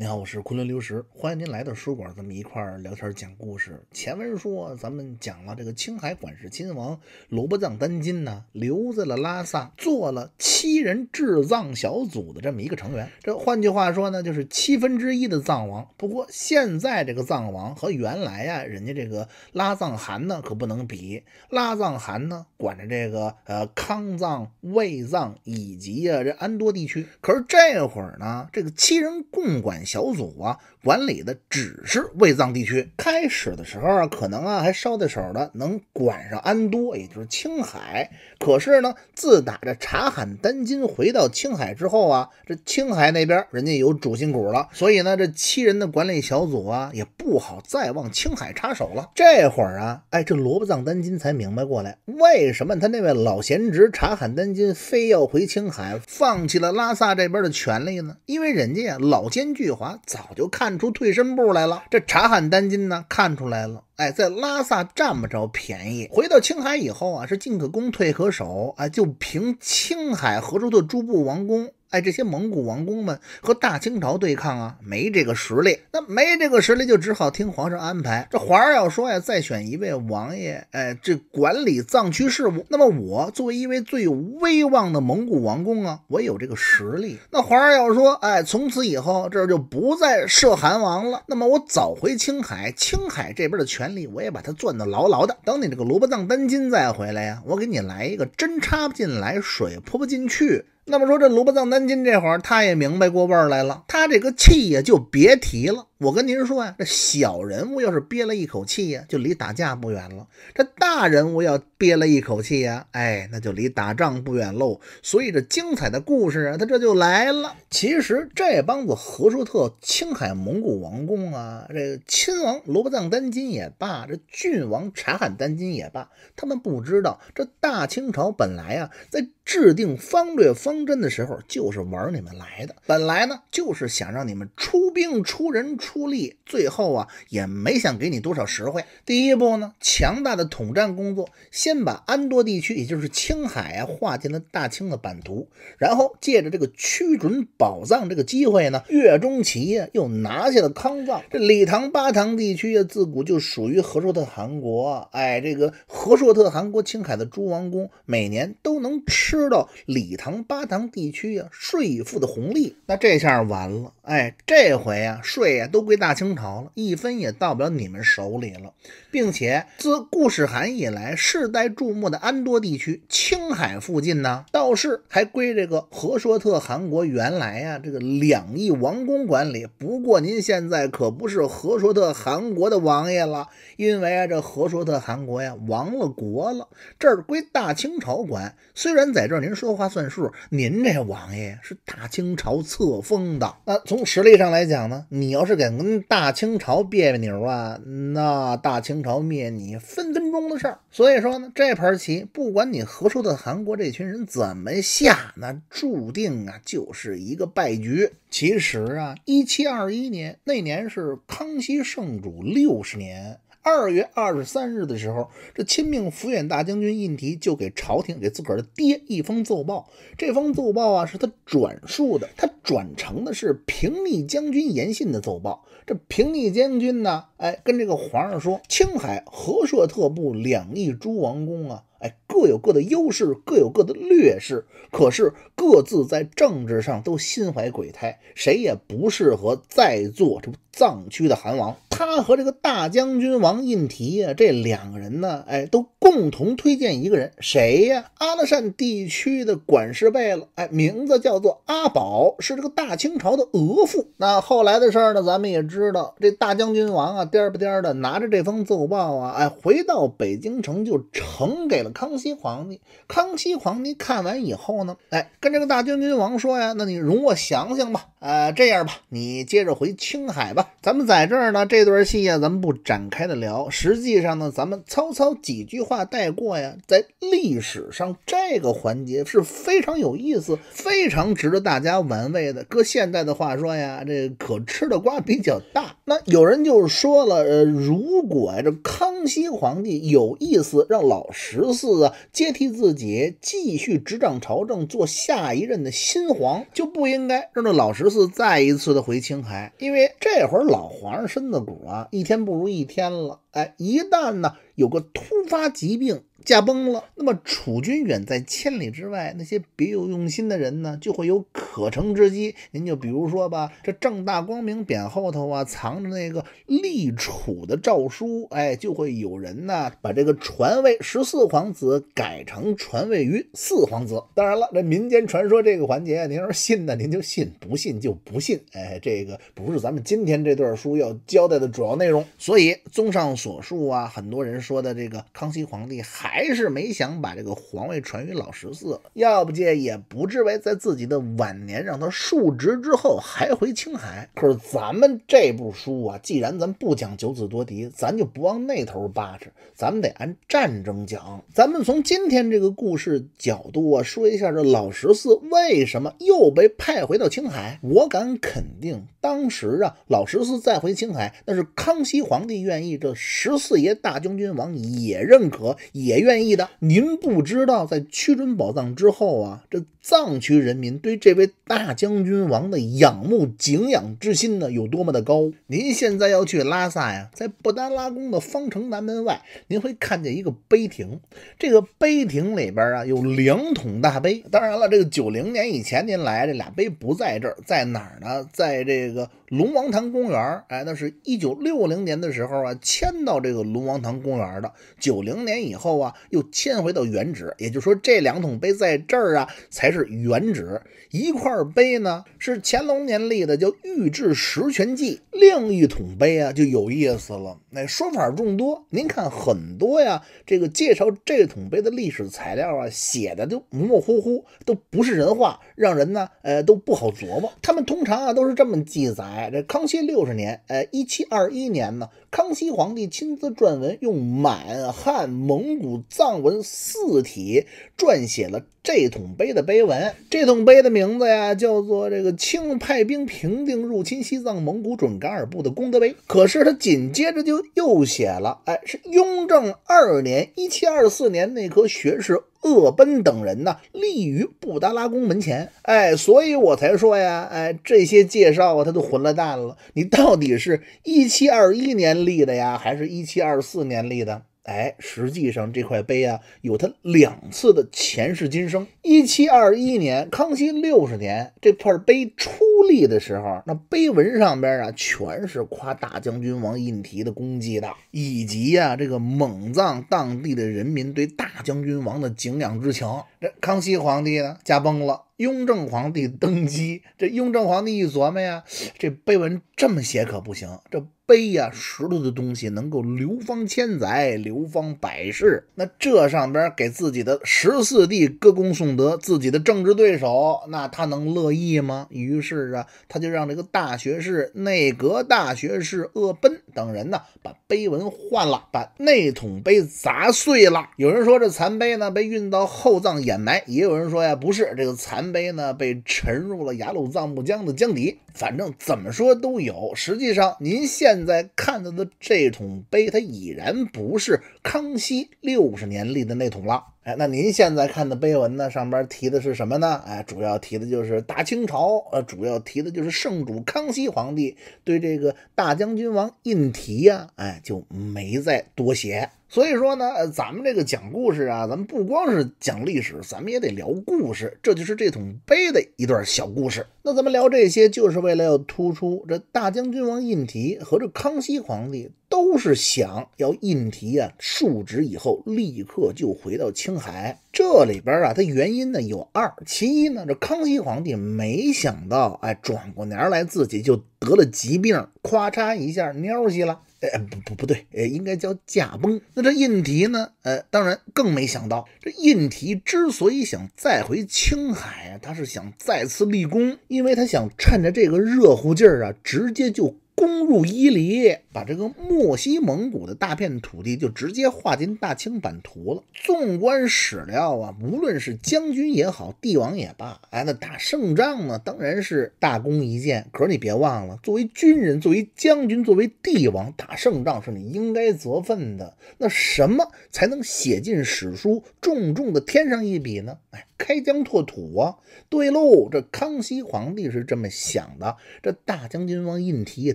你好，我是昆仑流石，欢迎您来到书馆，咱们一块儿聊天讲故事。前文书咱们讲了这个青海管事亲王罗伯藏丹津呢，留在了拉萨，做了七人治藏小组的这么一个成员。这换句话说呢，就是七分之一的藏王。不过现在这个藏王和原来呀，人家这个拉藏汗呢可不能比。拉藏汗呢管着这个呃康藏、卫藏以及呀这安多地区，可是这会儿呢，这个七人共管。小组啊，管理的只是卫藏地区。开始的时候啊，可能啊还捎带手的能管上安多，也就是青海。可是呢，自打这察罕丹津回到青海之后啊，这青海那边人家有主心骨了，所以呢，这七人的管理小组啊，也不好再往青海插手了。这会儿啊，哎，这罗卜藏丹津才明白过来，为什么他那位老贤侄察罕丹津非要回青海，放弃了拉萨这边的权利呢？因为人家呀，老奸巨猾华。早就看出退身步来了，这察罕丹金呢看出来了，哎，在拉萨占不着便宜。回到青海以后啊，是进可攻退可守，啊，就凭青海和州的诸部王公。哎，这些蒙古王公们和大清朝对抗啊，没这个实力。那没这个实力，就只好听皇上安排。这皇上要说呀，再选一位王爷，哎，这管理藏区事务。那么我作为一位最有威望的蒙古王公啊，我有这个实力。那皇上要说，哎，从此以后这儿就不再设汗王了。那么我早回青海，青海这边的权力我也把它攥得牢牢的。等你这个罗卜藏丹津再回来呀，我给你来一个针插不进来，水泼不进去。那么说，这罗卜藏丹津这会儿，他也明白过味儿来了，他这个气呀，就别提了。我跟您说呀，这小人物要是憋了一口气呀，就离打架不远了；这大人物要憋了一口气呀，哎，那就离打仗不远喽。所以这精彩的故事啊，他这就来了。其实这帮子和硕特青海蒙古王公啊，这亲王罗卜藏丹津也罢，这郡王察罕丹津也罢，他们不知道，这大清朝本来啊，在制定方略方针的时候，就是玩你们来的。本来呢，就是想让你们出兵出人出。出力，最后啊也没想给你多少实惠。第一步呢，强大的统战工作，先把安多地区，也就是青海啊，划进了大清的版图。然后借着这个屈准宝藏这个机会呢，岳钟琪又拿下了康藏。这理塘巴塘地区啊，自古就属于和硕特汗国。哎，这个和硕特汗国青海的诸王公，每年都能吃到理塘巴塘地区啊税赋的红利。那这下完了，哎，这回啊税啊都。都归大清朝了，一分也到不了你们手里了，并且自固始汗以来，世代注目的安多地区、青海附近呢，倒是还归这个和硕特汗国原来呀这个两翼王公管理。不过您现在可不是和硕特汗国的王爷了，因为啊这和硕特汗国呀亡了国了，这儿归大清朝管。虽然在这儿您说话算数，您这王爷是大清朝册封的。那从实力上来讲呢，你要是给想跟大清朝别别扭啊，那大清朝灭你分分钟的事儿。所以说呢，这盘棋不管你何处的韩国这群人怎么下，那注定啊就是一个败局。其实啊，一七二一年那年是康熙圣主六十年。二月二十三日的时候，这亲命抚远大将军胤题就给朝廷给自个儿的爹一封奏报。这封奏报啊，是他转述的，他转呈的是平逆将军严信的奏报。这平逆将军呢，哎，跟这个皇上说，青海和硕特部两翼诸王公啊。哎，各有各的优势，各有各的劣势，可是各自在政治上都心怀鬼胎，谁也不适合再做这藏区的汗王。他和这个大将军王胤提呀，这两个人呢，哎，都共同推荐一个人，谁呀？阿拉善地区的管事贝勒，哎，名字叫做阿宝，是这个大清朝的额驸。那后来的事儿呢，咱们也知道，这大将军王啊，颠吧颠的拿着这封奏报啊，哎，回到北京城就呈给了。康熙皇帝，康熙皇帝看完以后呢，哎，跟这个大将军王说呀，那你容我想想吧，呃，这样吧，你接着回青海吧。咱们在这儿呢，这段戏呀，咱们不展开的聊。实际上呢，咱们糙糙几句话带过呀，在历史上这个环节是非常有意思，非常值得大家玩味的。搁现在的话说呀，这可吃的瓜比较大。那有人就说了，呃，如果这康康熙皇帝有意思让老十四啊接替自己，继续执掌朝政，做下一任的新皇，就不应该让这老十四再一次的回青海，因为这会儿老皇上身子骨啊，一天不如一天了。哎，一旦呢有个突发疾病。驾崩了，那么楚军远在千里之外，那些别有用心的人呢，就会有可乘之机。您就比如说吧，这正大光明匾后头啊，藏着那个立楚的诏书，哎，就会有人呢把这个传位十四皇子改成传位于四皇子。当然了，这民间传说这个环节，您要是信呢，您就信；不信就不信。哎，这个不是咱们今天这段书要交代的主要内容。所以，综上所述啊，很多人说的这个康熙皇帝还。还是没想把这个皇位传于老十四，要不介也不至于在自己的晚年让他述职之后还回青海。可是咱们这部书啊，既然咱不讲九子夺嫡，咱就不往那头扒扯，咱们得按战争讲。咱们从今天这个故事角度啊，说一下这老十四为什么又被派回到青海。我敢肯定，当时啊，老十四再回青海，那是康熙皇帝愿意，这十四爷大将军王也认可，也愿。意的，您不知道，在屈尊宝藏之后啊，这藏区人民对这位大将军王的仰慕敬仰之心呢有多么的高。您现在要去拉萨呀，在布达拉宫的方城南门外，您会看见一个碑亭，这个碑亭里边啊有两桶大碑。当然了，这个九零年以前您来，这俩碑不在这儿，在哪儿呢？在这个龙王堂公园。哎，那是一九六零年的时候啊，迁到这个龙王堂公园的。九零年以后啊。又迁回到原址，也就是说，这两桶碑在这儿啊才是原址。一块碑呢是乾隆年立的，叫《御制十全记》；另一桶碑啊就有意思了，那说法众多。您看很多呀，这个介绍这桶碑的历史材料啊，写的都模模糊糊，都不是人话，让人呢呃都不好琢磨。他们通常啊都是这么记载：这康熙六十年，呃，一七二一年呢，康熙皇帝亲自撰文，用满汉蒙古。藏文四体撰写了这桶碑的碑文，这桶碑的名字呀叫做这个清派兵平定入侵西藏蒙古准噶尔部的功德碑。可是他紧接着就又写了，哎，是雍正二年（一七二四年）那颗学士鄂奔等人呢立于布达拉宫门前，哎，所以我才说呀，哎，这些介绍啊，他都混了蛋了。你到底是一七二一年立的呀，还是一七二四年立的？哎，实际上这块碑啊，有它两次的前世今生。一七二一年，康熙六十年，这块碑出立的时候，那碑文上边啊，全是夸大将军王胤禔的功绩的，以及呀，这个蒙藏当地的人民对大将军王的敬仰之情。这康熙皇帝呢，驾崩了，雍正皇帝登基。这雍正皇帝一琢磨呀，这碑文这么写可不行，这。碑呀，石头的东西能够流芳千载，流芳百世。那这上边给自己的十四弟歌功颂德，自己的政治对手，那他能乐意吗？于是啊，他就让这个大学士、内阁大学士鄂奔等人呢，把碑文换了，把内桶碑砸碎了。有人说这残碑呢被运到后藏掩埋，也有人说呀，不是这个残碑呢被沉入了雅鲁藏布江的江底。反正怎么说都有。实际上，您现现在看到的这桶碑，它已然不是康熙六十年立的那桶了。哎，那您现在看的碑文呢？上边提的是什么呢？哎，主要提的就是大清朝，呃，主要提的就是圣主康熙皇帝对这个大将军王胤提呀，哎，就没再多写。所以说呢，咱们这个讲故事啊，咱们不光是讲历史，咱们也得聊故事。这就是这桶杯的一段小故事。那咱们聊这些，就是为了要突出这大将军王胤禔和这康熙皇帝都是想要胤禔啊述职以后立刻就回到青海。这里边啊，它原因呢有二：其一呢，这康熙皇帝没想到，哎，转过年来自己就得了疾病，咵嚓一下蔫西了。哎，不不不对，哎，应该叫驾崩。那这胤禔呢？呃，当然更没想到，这胤禔之所以想再回青海啊，他是想再次立功，因为他想趁着这个热乎劲儿啊，直接就。攻入伊犁，把这个漠西蒙古的大片土地就直接划进大清版图了。纵观史料啊，无论是将军也好，帝王也罢，哎，那打胜仗呢，当然是大功一件。可是你别忘了，作为军人，作为将军，作为帝王，打胜仗是你应该责分的。那什么才能写进史书，重重的添上一笔呢？哎。开疆拓土啊！对喽，这康熙皇帝是这么想的，这大将军王胤禔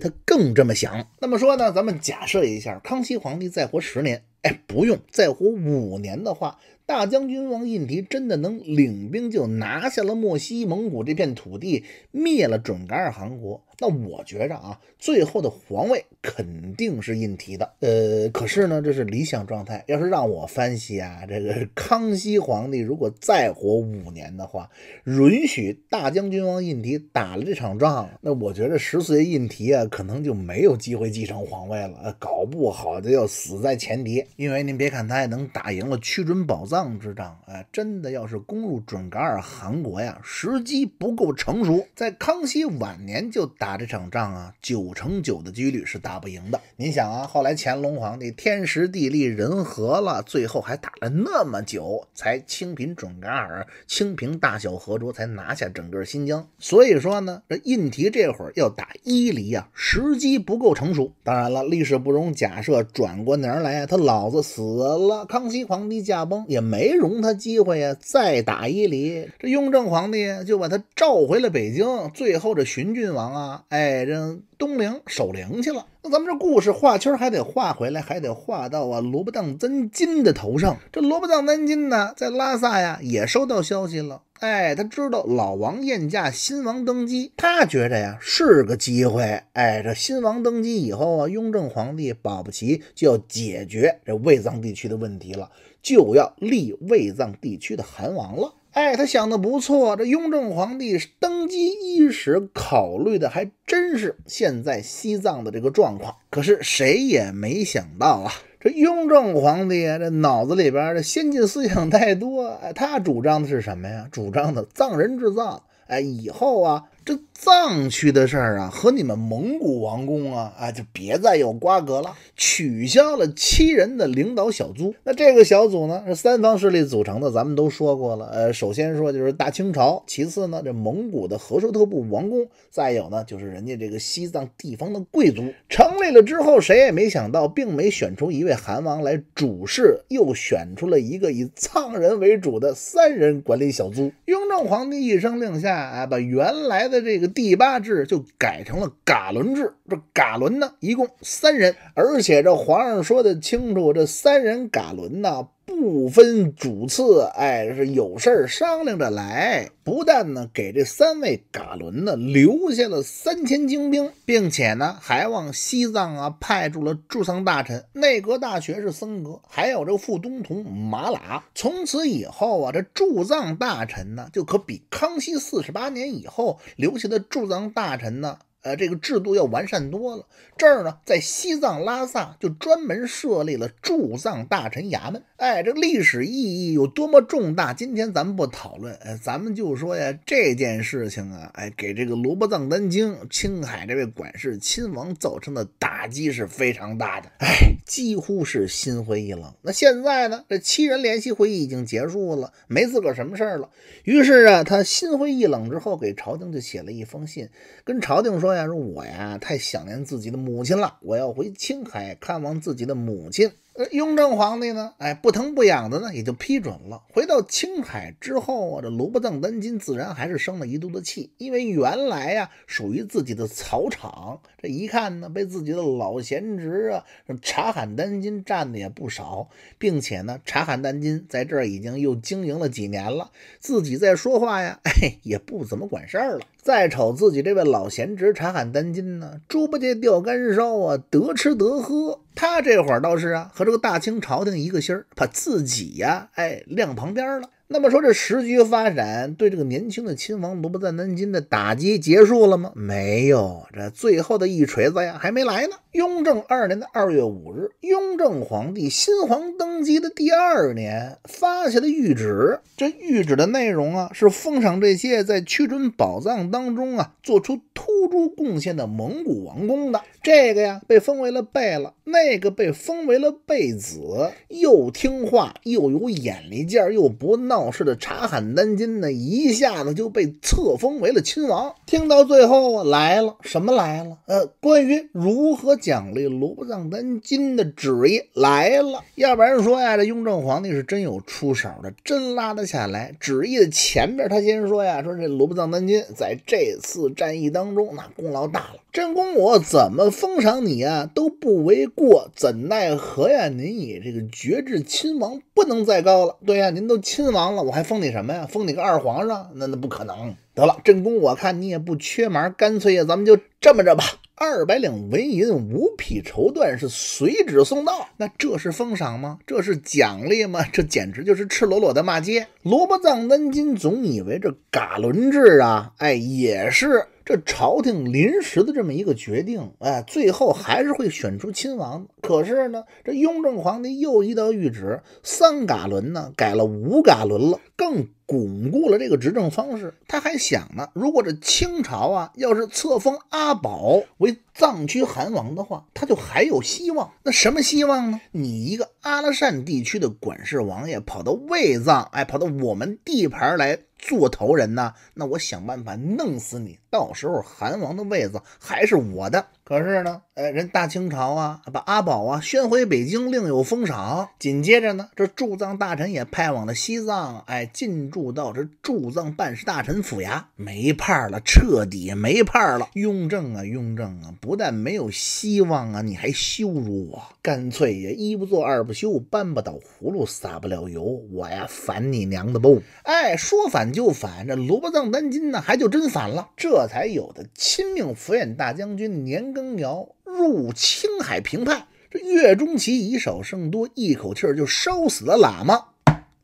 他更这么想。那么说呢，咱们假设一下，康熙皇帝再活十年，哎，不用再活五年的话。大将军王胤禔真的能领兵就拿下了漠西蒙古这片土地，灭了准噶尔汗国？那我觉着啊，最后的皇位肯定是胤禔的。呃，可是呢，这是理想状态。要是让我分析啊，这个康熙皇帝如果再活五年的话，允许大将军王胤禔打了这场仗，那我觉得十岁胤禔啊，可能就没有机会继承皇位了，搞不好就要死在前敌。因为您别看他也能打赢了屈准保藏。藏之仗，哎，真的要是攻入准噶尔汗国呀，时机不够成熟，在康熙晚年就打这场仗啊，九成九的几率是打不赢的。您想啊，后来乾隆皇帝天时地利人和了，最后还打了那么久，才清平准噶尔，清平大小和卓，才拿下整个新疆。所以说呢，这胤禔这会儿要打伊犁呀，时机不够成熟。当然了，历史不容假设，转过年来他老子死了，康熙皇帝驾崩也。没容他机会呀，再打伊犁，这雍正皇帝就把他召回了北京。最后这荀郡王啊，哎，这东陵守陵去了。那咱们这故事画圈还得画回来，还得画到啊罗卜当真金的头上。这罗卜当真金呢，在拉萨呀也收到消息了。哎，他知道老王宴驾，新王登基，他觉着呀是个机会。哎，这新王登基以后啊，雍正皇帝保不齐就要解决这卫藏地区的问题了。就要立卫藏地区的汗王了。哎，他想的不错，这雍正皇帝登基伊始考虑的还真是现在西藏的这个状况。可是谁也没想到啊，这雍正皇帝啊，这脑子里边的先进思想太多。哎，他主张的是什么呀？主张的藏人治藏。哎，以后啊。这藏区的事儿啊，和你们蒙古王宫啊，啊，就别再有瓜葛了。取消了七人的领导小组，那这个小组呢，是三方势力组成的。咱们都说过了，呃，首先说就是大清朝，其次呢，这蒙古的和硕特部王宫，再有呢，就是人家这个西藏地方的贵族。成立了之后，谁也没想到，并没选出一位汗王来主事，又选出了一个以藏人为主的三人管理小组。雍正皇帝一声令下，啊，把原来。的这个第八制就改成了噶伦制，这噶伦呢一共三人，而且这皇上说的清楚，这三人噶伦呢不分主次，哎，是有事儿商量着来。不但呢给这三位噶伦呢留下了三千精兵，并且呢还往西藏啊派驻了驻藏大臣，内阁大学士僧格，还有这副东统马喇。从此以后啊，这驻藏大臣呢就可比康熙四十八年以后留下的驻藏大臣呢。呃，这个制度要完善多了。这儿呢，在西藏拉萨就专门设立了驻藏大臣衙门。哎，这历史意义有多么重大？今天咱们不讨论，哎，咱们就说呀，这件事情啊，哎，给这个罗卜藏丹京青海这位管事亲王造成的打击是非常大的。哎，几乎是心灰意冷。那现在呢，这七人联席会议已经结束了，没自个儿什么事儿了。于是啊，他心灰意冷之后，给朝廷就写了一封信，跟朝廷说。说我呀，太想念自己的母亲了，我要回青海看望自己的母亲。呃，雍正皇帝呢，哎，不疼不痒的呢，也就批准了。回到青海之后啊，这罗卜藏丹津自然还是生了一肚子气，因为原来呀，属于自己的草场，这一看呢，被自己的老贤侄啊，察罕丹津占的也不少，并且呢，察罕丹津在这儿已经又经营了几年了，自己在说话呀，哎，也不怎么管事儿了。再瞅自己这位老贤侄察罕丹津呢，猪八戒吊干烧啊，得吃得喝。他这会儿倒是啊，和这个大清朝廷一个心儿，把自己呀，哎，晾旁边了。那么说这时局发展对这个年轻的亲王罗伯赞南京的打击结束了吗？没有，这最后的一锤子呀还没来呢。雍正二年的二月五日，雍正皇帝新皇登基的第二年，发下的谕旨。这谕旨的内容啊，是封赏这些在屈准宝藏当中啊做出突出贡献的蒙古王公的。这个呀被封为了贝勒，那个被封为了贝子。又听话又有眼力劲儿又不闹。事的察罕丹金呢，一下子就被册封为了亲王。听到最后啊，来了什么来了？呃，关于如何奖励罗布藏丹金的旨意来了。要不然说呀，这雍正皇帝是真有出手的，真拉得下来。旨意的前边他先说呀，说这罗布藏丹金在这次战役当中那功劳大了，真公我怎么封赏你啊都不为过。怎奈何呀，您以这个爵制亲王不能再高了。对呀，您都亲王。了，我还封你什么呀？封你个二皇上？那那不可能。得了，朕宫，我看你也不缺忙，干脆呀，咱们就这么着吧。二百两纹银，五匹绸缎是随旨送到。那这是封赏吗？这是奖励吗？这简直就是赤裸裸的骂街。罗卜藏丹金总以为这嘎伦制啊，哎，也是这朝廷临时的这么一个决定，哎，最后还是会选出亲王。可是呢，这雍正皇帝又一道谕旨，三嘎伦呢改了五嘎伦了，更。巩固了这个执政方式，他还想呢，如果这清朝啊，要是册封阿宝为藏区汗王的话，他就还有希望。那什么希望呢？你一个阿拉善地区的管事王爷，跑到卫藏，哎，跑到我们地盘来。做头人呢？那我想办法弄死你，到时候韩王的位子还是我的。可是呢，哎，人大清朝啊，把阿宝啊宣回北京，另有封赏。紧接着呢，这驻藏大臣也派往了西藏，哎，进驻到这驻藏办事大臣府衙，没派了，彻底没派了。雍正啊，雍正啊，不但没有希望啊，你还羞辱我，干脆也一不做二不休，搬不倒葫芦撒不了油，我呀反你娘的不！哎，说反。就反，这罗卜藏丹津呢，还就真反了，这才有的亲命抚远大将军年更尧入青海平叛，这岳钟琪以少胜多，一口气就烧死了喇嘛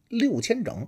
六千整。